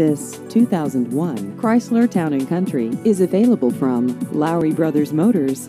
This 2001 Chrysler Town & Country is available from Lowry Brothers Motors.